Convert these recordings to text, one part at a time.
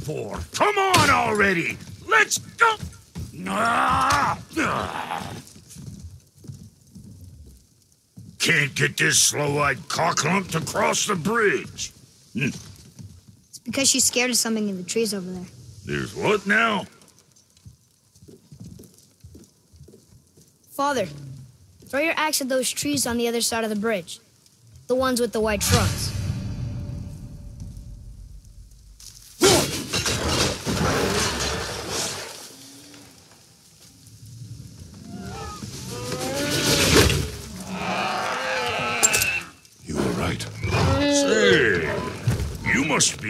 For? Come on already! Let's go! Can't get this slow-eyed cocklump to cross the bridge. Hmm. It's because she's scared of something in the trees over there. There's what now? Father, throw your axe at those trees on the other side of the bridge. The ones with the white trunks. You were right. Say, you must be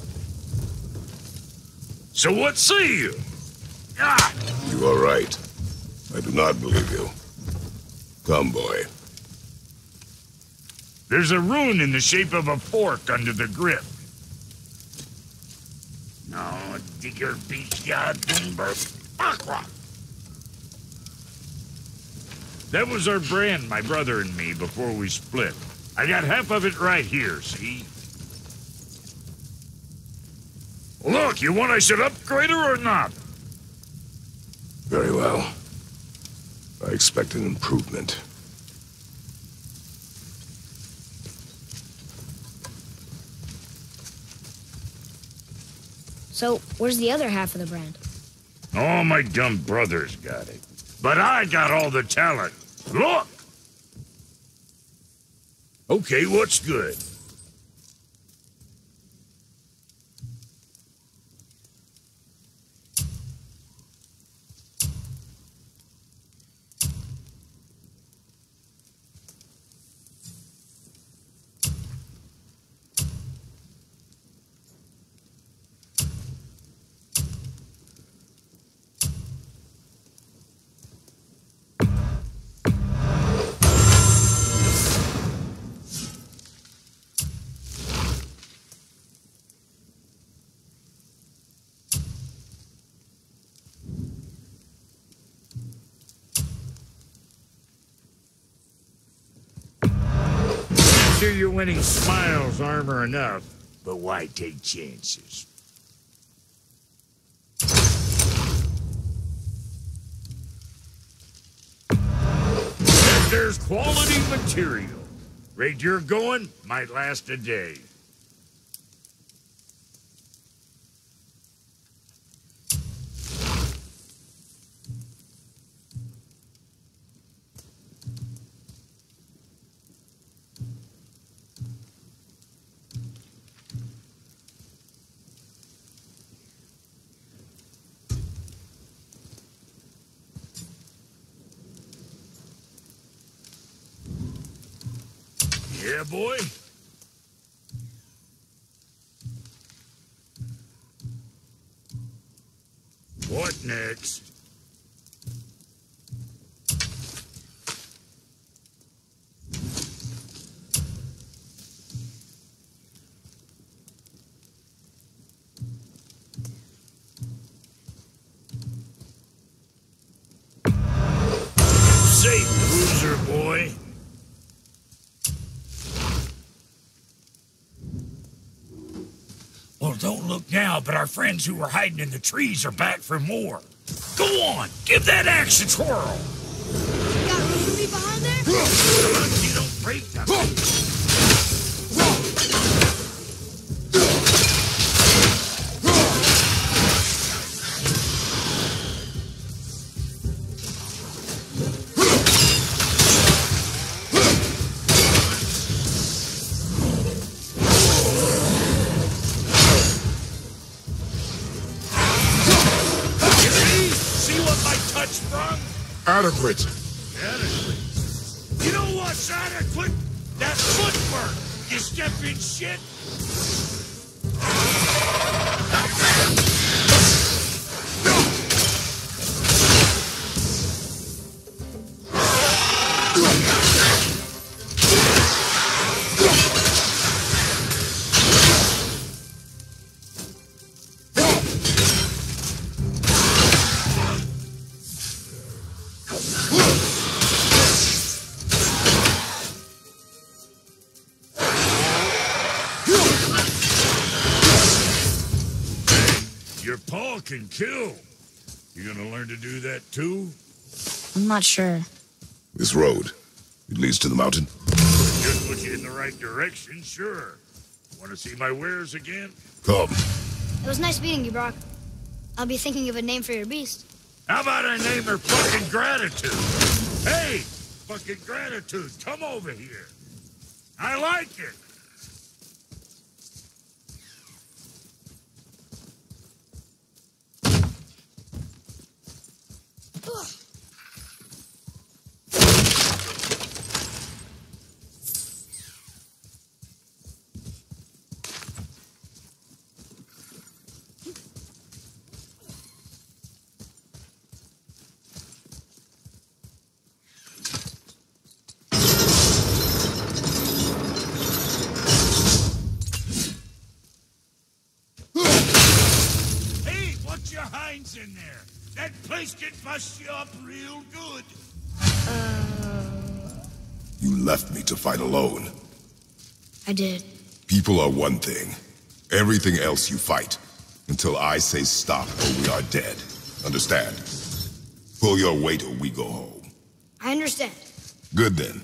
So what say you? Ah! You are right. I do not believe you. Come, boy. There's a rune in the shape of a fork under the grip. No, digger beach ya timber. Aqua. That was our brand, my brother and me, before we split. I got half of it right here, see? Look, you want I should upgrade her or not? Very well. I expect an improvement. So, where's the other half of the brand? All my dumb brothers got it. But I got all the talent. Look! Okay, what's good? Sure you're winning smiles armor enough, but why take chances? There's quality material. Rate you're going might last a day. Yeah, boy? What next? Well, don't look now, but our friends who were hiding in the trees are back for more. Go on, give that axe a twirl. Got room for me behind there? You don't break them. Kill. You gonna learn to do that too? I'm not sure. This road, it leads to the mountain. Just put you in the right direction, sure. Want to see my wares again? Come. It was nice meeting you, Brok. I'll be thinking of a name for your beast. How about I name her fucking gratitude? Hey, fucking gratitude, come over here. I like it. Place can bust you up real good. Uh. You left me to fight alone. I did. People are one thing. Everything else you fight. Until I say stop or we are dead. Understand? Pull your weight or we go home. I understand. Good then.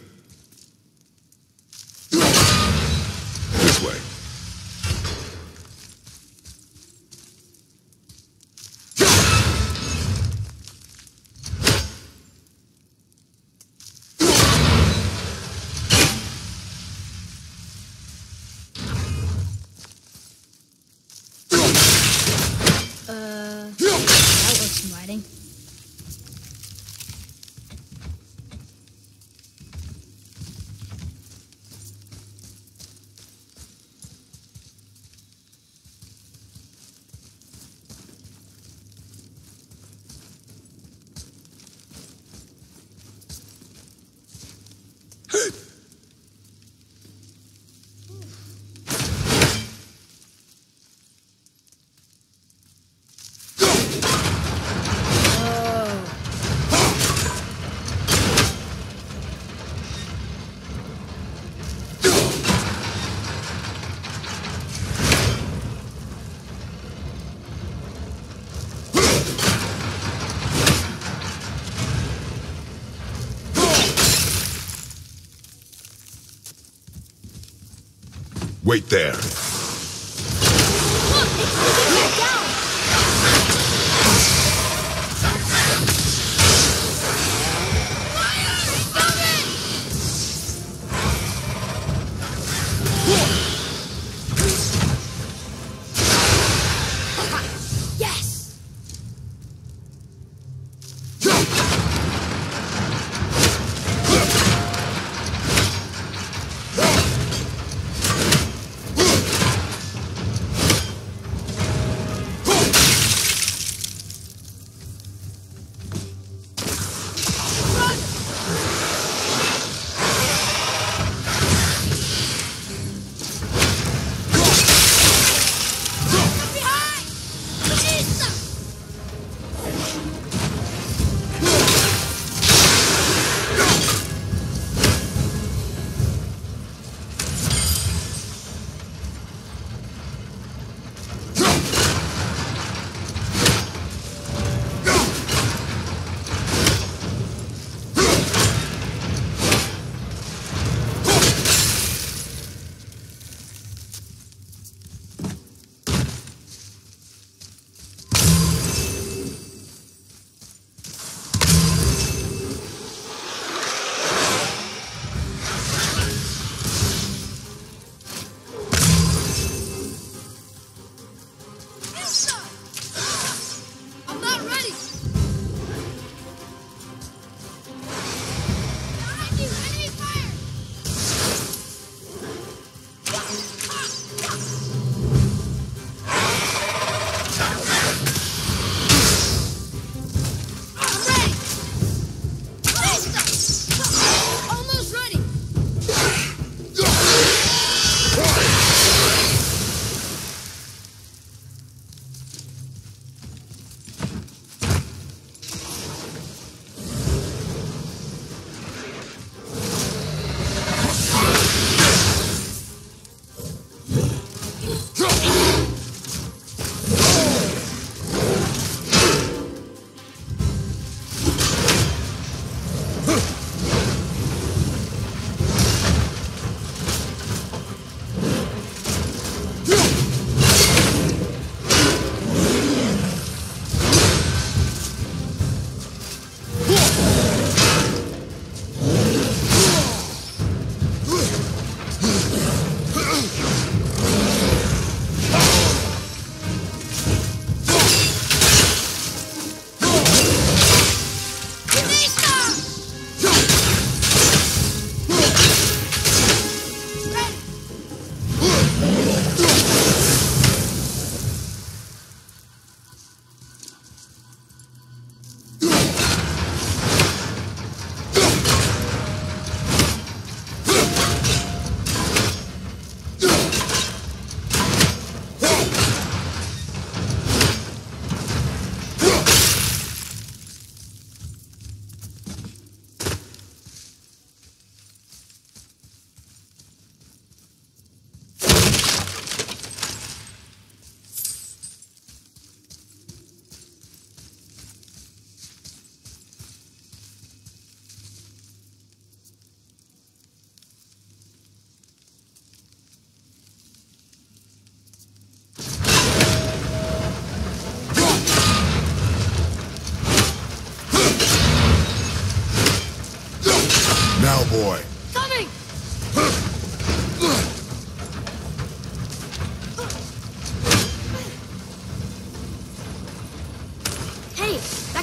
Wait there.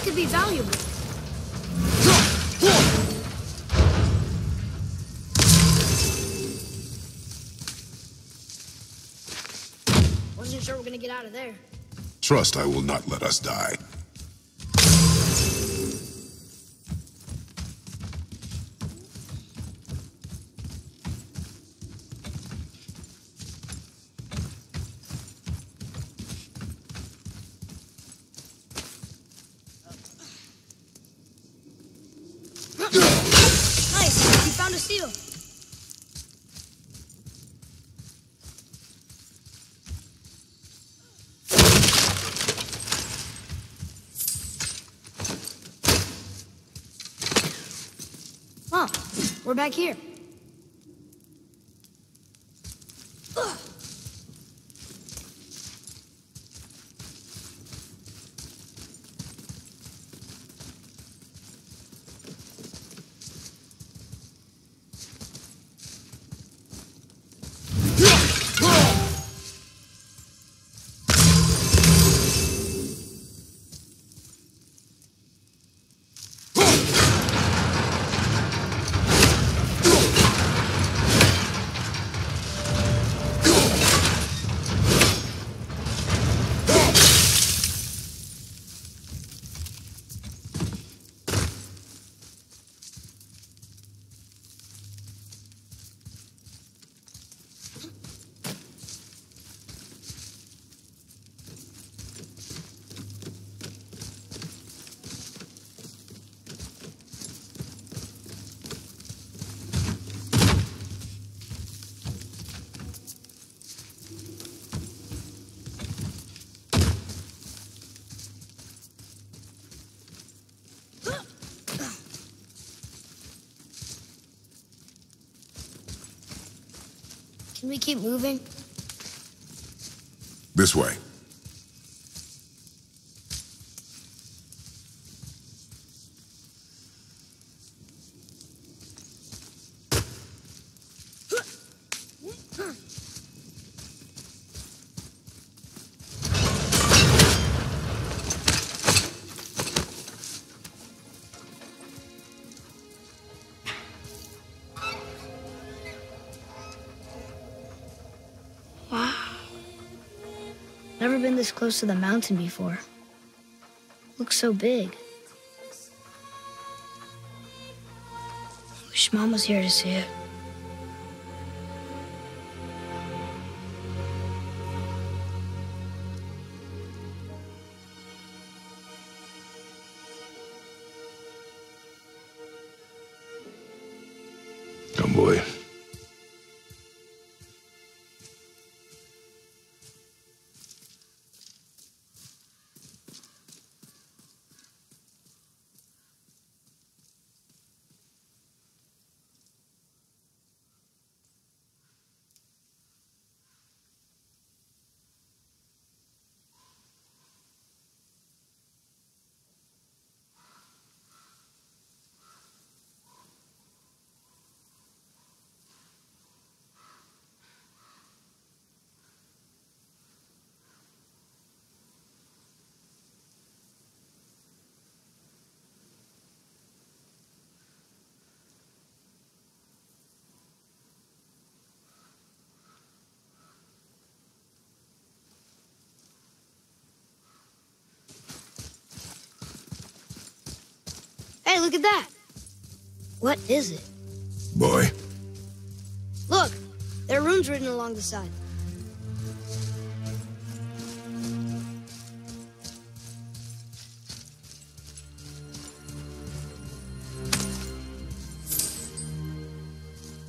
Could be valuable. Wasn't sure we're gonna get out of there. Trust I will not let us die. Nice, you found a seal. Oh, we're back here. Can we keep moving? This way. I've never been this close to the mountain before. Looks so big. Wish Mom was here to see it. Look at that. What is it? Boy. Look, there are runes written along the side.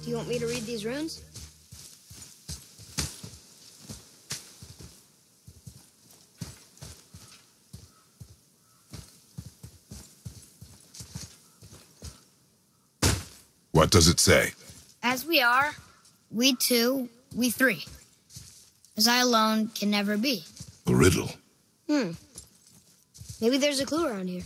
Do you want me to read these runes? What does it say? As we are, we two, we three. As I alone can never be. A riddle. Hmm. Maybe there's a clue around here.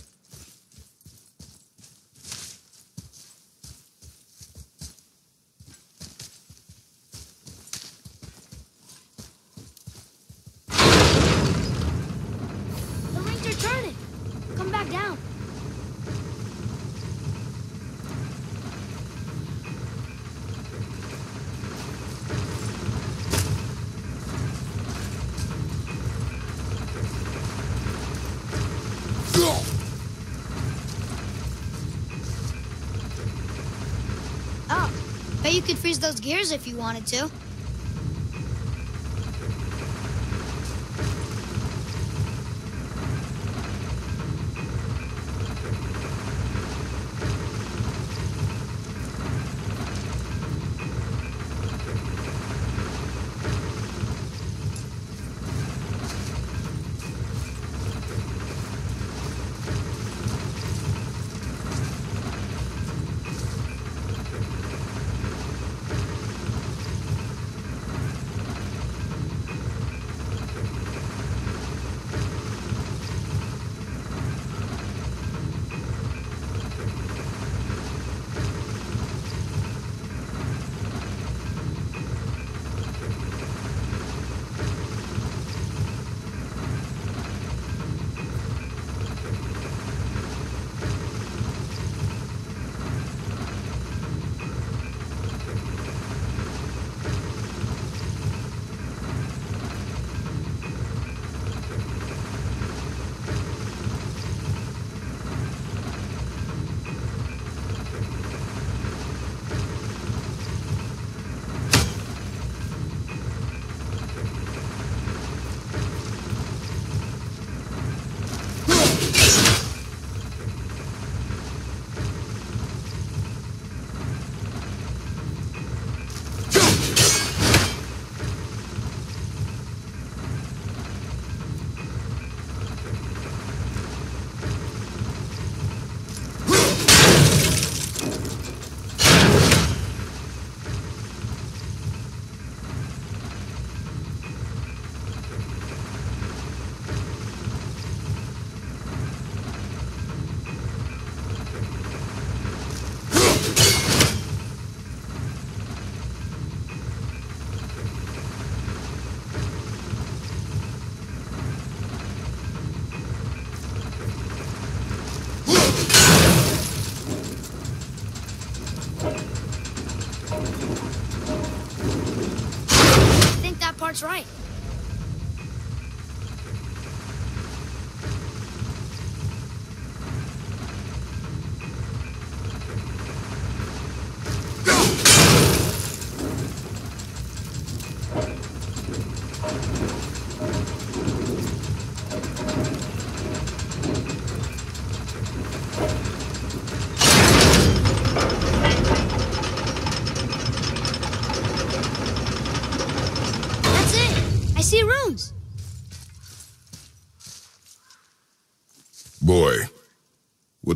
Bet you could freeze those gears if you wanted to.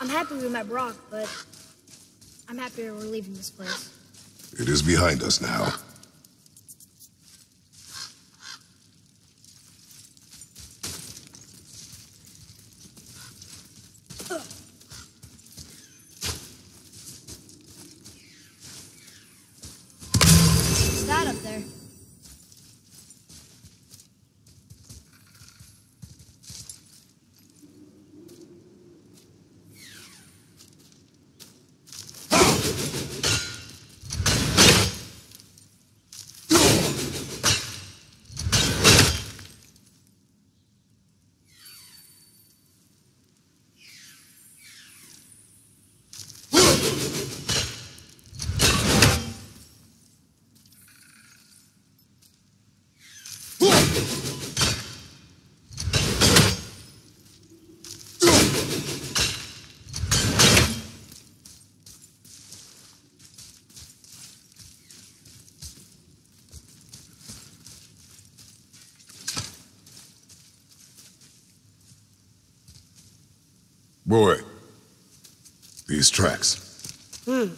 I'm happy we met Brok, but I'm happier we're leaving this place. It is behind us now. What's that up there? Boy, these tracks. Hmm.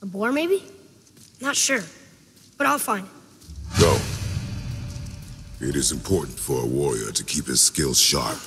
A boar, maybe? Not sure. But I'll find it. It is important for a warrior to keep his skills sharp.